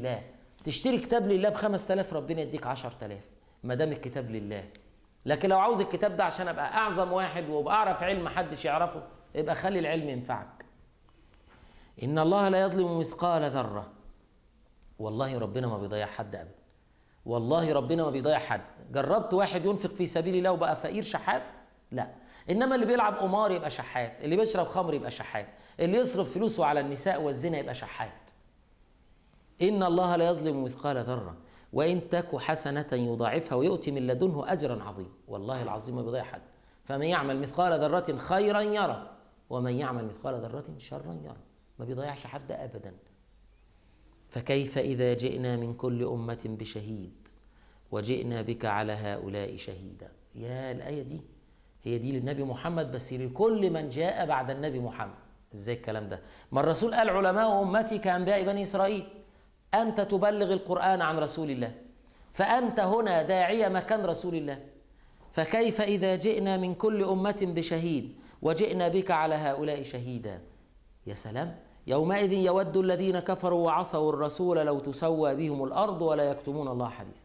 لله. تشتري كتاب لله ب 5000 ربنا يديك 10000 ما دام الكتاب لله. لكن لو عاوز الكتاب ده عشان أبقى أعظم واحد وبعرف علم محدش يعرفه يبقى خلي العلم ينفعك. إن الله لا يظلم مثقال ذرة. والله ربنا ما بيضيع حد ابدا. والله ربنا ما بيضيع حد. جربت واحد ينفق في سبيل الله وبقى فقير شحات؟ لا. إنما اللي بيلعب قمار يبقى شحات اللي بيشرب خمر يبقى شحات اللي يصرف فلوسه على النساء والزنا يبقى شحات. ان الله لا يظلم مثقال ذره وان تك حسنه يضاعفها ويؤتي من لدنه اجرا عظيما. والله العظيم ما بيضيع حد. فمن يعمل مثقال ذره خيرا يرى ومن يعمل مثقال ذره شرا يرى ما بيضيعش حد ابدا. فكيف اذا جئنا من كل امه بشهيد؟ وجئنا بك على هؤلاء شهيدا. يا الآية دي هي دي للنبي محمد بس لكل من جاء بعد النبي محمد. إزاي الكلام ده؟ ما الرسول قال علماء أمتي كأنبياء بني إسرائيل. أنت تبلغ القرآن عن رسول الله فأنت هنا داعية مكان رسول الله. فكيف إذا جئنا من كل أمة بشهيد وجئنا بك على هؤلاء شهيدا؟ يا سلام! يومئذ يود الذين كفروا وعصوا الرسول لو تسوى بهم الأرض ولا يكتمون الله حديثا.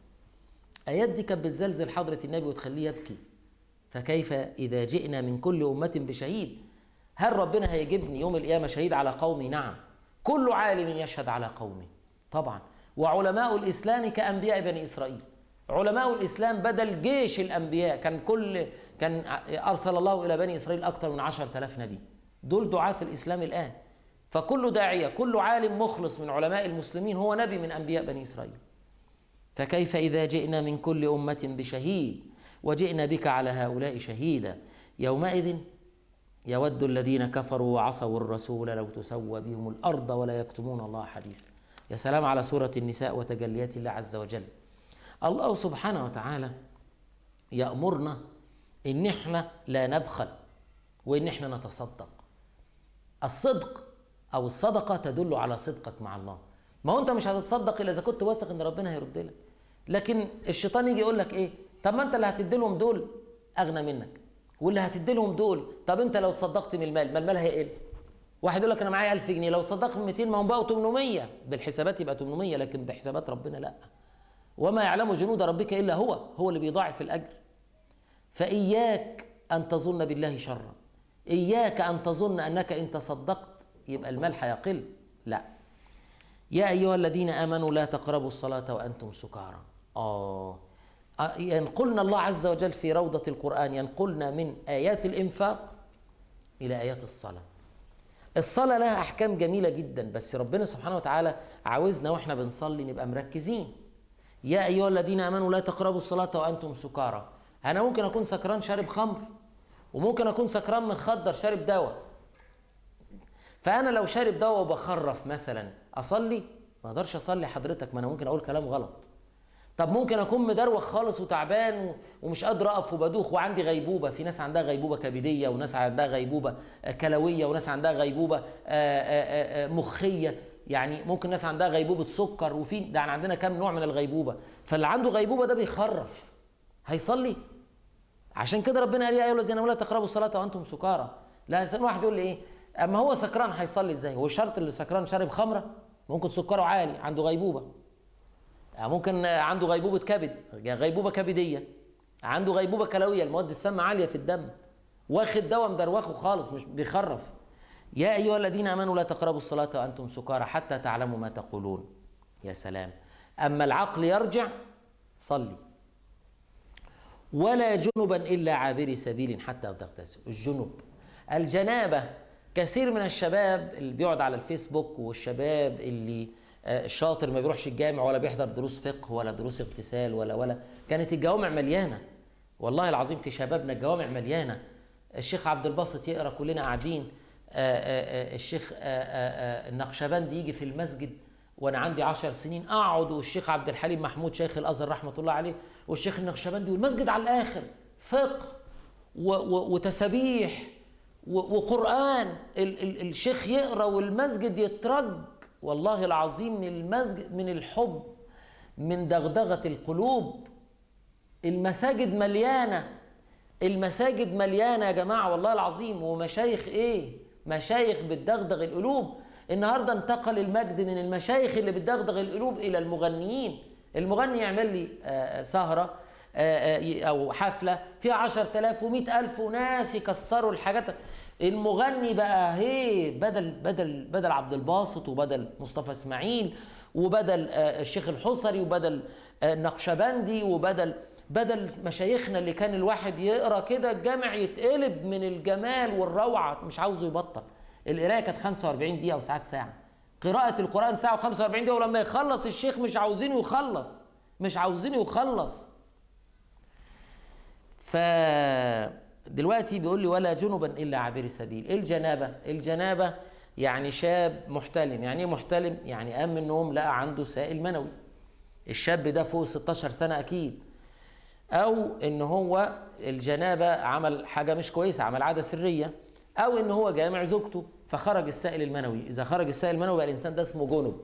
ايات دي كانت بتزلزل حضرة النبي وتخليه يبكي؟ فكيف إذا جئنا من كل أمة بشهيد؟ هل ربنا هيجيبني يوم القيامة شهيد على قومي؟ نعم. كل عالم يشهد على قومه. طبعا. وعلماء الإسلام كأنبياء بني إسرائيل. علماء الإسلام بدل جيش الأنبياء كان كل كان أرسل الله إلى بني إسرائيل أكثر من عشرة آلاف نبي. دول دعاة الإسلام الآن. فكل داعية كل عالم مخلص من علماء المسلمين هو نبي من أنبياء بني إسرائيل. فكيف إذا جئنا من كل أمة بشهيد وجئنا بك على هؤلاء شهيدا؟ يومئذ يود الذين كفروا وعصوا الرسول لو تسوى بهم الأرض ولا يكتمون الله حديثا. يا سلام على سورة النساء وتجليات الله عز وجل. الله سبحانه وتعالى يأمرنا إن إحنا لا نبخل وإن إحنا نتصدق. الصدق أو الصدقة تدل على صدقك مع الله. ما هو أنت مش هتتصدق إلا إذا كنت واثق إن ربنا هيرد لك. لكن الشيطان يجي يقول لك إيه؟ طب ما أنت اللي هتدي لهم دول أغنى منك. واللي هتدي لهم دول طب أنت لو تصدقت من المال ما المال هيقل؟ واحد يقول لك أنا معايا 1000 جنيه لو تصدقت من 200 ما هم بقوا 800 بالحسابات يبقى 800 لكن بحسابات ربنا لا. وما يعلم جنود ربك إلا هو هو اللي بيضاعف الأجر. فإياك أن تظن بالله شرا. إياك أن تظن أنك إن تصدقت يبقى المال هيقل لا. يا أيها الذين آمنوا لا تقربوا الصلاة وأنتم سكارى. آه. ينقلنا الله عز وجل في روضة القرآن ينقلنا من آيات الإنفاق إلى آيات الصلاة. الصلاة لها أحكام جميلة جدا بس ربنا سبحانه وتعالى عاوزنا وإحنا بنصلي نبقى مركزين. يا أيها الذين آمنوا لا تقربوا الصلاة وأنتم سكارى. أنا ممكن أكون سكران شارب خمر وممكن أكون سكران متخدر شارب دواء. فأنا لو شارب دواء وبخرف مثلا أصلي؟ ما أقدرش أصلي حضرتك ما أنا ممكن أقول كلام غلط. طب ممكن أكون مدروخ خالص وتعبان ومش قادر أقف وبدوخ وعندي غيبوبة. في ناس عندها غيبوبة كبدية وناس عندها غيبوبة كلوية وناس عندها غيبوبة مخية. يعني ممكن ناس عندها غيبوبة سكر وفي ده عندنا كام نوع من الغيبوبة. فاللي عنده غيبوبة ده بيخرف. هيصلي؟ عشان كده ربنا قال يا أيها الذين آمنوا لا تقربوا الصلاة وأنتم سكارى. لا انسان واحد يقول لي إيه؟ أما هو سكران هيصلي إزاي؟ هو الشرط اللي سكران شارب خمرة؟ ممكن سكره عالي عنده غيبوبة. ممكن عنده غيبوبة كبد غيبوبة كبدية. عنده غيبوبة كلوية المواد السامة عالية في الدم. واخد دواء مدروخه خالص مش بيخرف. يا أيها الذين آمنوا لا تقربوا الصلاة وأنتم سكارى حتى تعلموا ما تقولون. يا سلام. أما العقل يرجع صلي. ولا جنبا إلا عابري سبيل حتى تغتسل. الجنب. الجنابة كثير من الشباب اللي بيقعد على الفيسبوك والشباب اللي الشاطر ما بيروحش الجامع ولا بيحضر دروس فقه ولا دروس اغتسال ولا ولا. كانت الجوامع مليانة. والله العظيم في شبابنا الجوامع مليانة. الشيخ عبد الباسط يقرأ كلنا قاعدين. الشيخ النقشبندي يجي في المسجد وأنا عندي عشر سنين أقعد والشيخ عبد الحليم محمود شيخ الأزهر رحمة الله عليه والشيخ النقشبندي والمسجد على الآخر. فقه وتسابيح وقرآن. ال ال الشيخ يقرأ والمسجد يترج والله العظيم من المسجد من الحب من دغدغة القلوب. المساجد مليانة المساجد مليانة يا جماعة والله العظيم. ومشايخ إيه؟ مشايخ بتدغدغ القلوب. النهارده انتقل المجد من المشايخ اللي بتدغدغ القلوب إلى المغنيين. المغني يعمل لي آه، آه، آه، أو حفلة. فيها 10000 و100000 وناس يكسروا الحاجات. المغني بقى هي بدل بدل بدل عبد الباسط وبدل مصطفى اسماعيل وبدل آه، الشيخ الحصري وبدل آه، النقشبندي وبدل بدل مشايخنا اللي كان الواحد يقرأ كده الجامع يتقلب من الجمال والروعة مش عاوزه يبطل. القراية كانت 45 دقيقة وساعات ساعة. قراءة القرآن ساعة و45 دقيقة ولما يخلص الشيخ مش عاوزينه يخلص مش عاوزينه يخلص. ف دلوقتي بيقول لي ولا جنبا إلا عابر سبيل. إيه الجنابة؟ الجنابة يعني شاب محتلم. يعني إيه محتلم؟ يعني قام من النوم لقى عنده سائل منوي. الشاب ده فوق 16 سنة أكيد. أو إن هو الجنابة عمل حاجة مش كويسة عمل عادة سرية. أو إن هو جامع زوجته فخرج السائل المنوي. إذا خرج السائل المنوي بقى الإنسان ده اسمه جنب.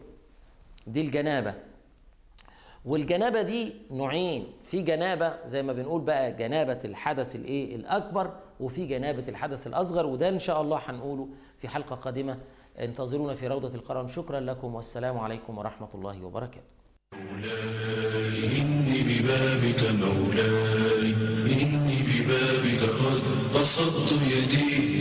دي الجنابة. والجنابة دي نوعين. في جنابة زي ما بنقول بقى جنابة الحدث الايه الأكبر وفي جنابة الحدث الأصغر وده إن شاء الله هنقوله في حلقة قادمة. انتظرونا في روضة القرآن شكرا لكم والسلام عليكم ورحمة الله وبركاته. إني ببابك مولاي إني ببابك قد بسطت يدي.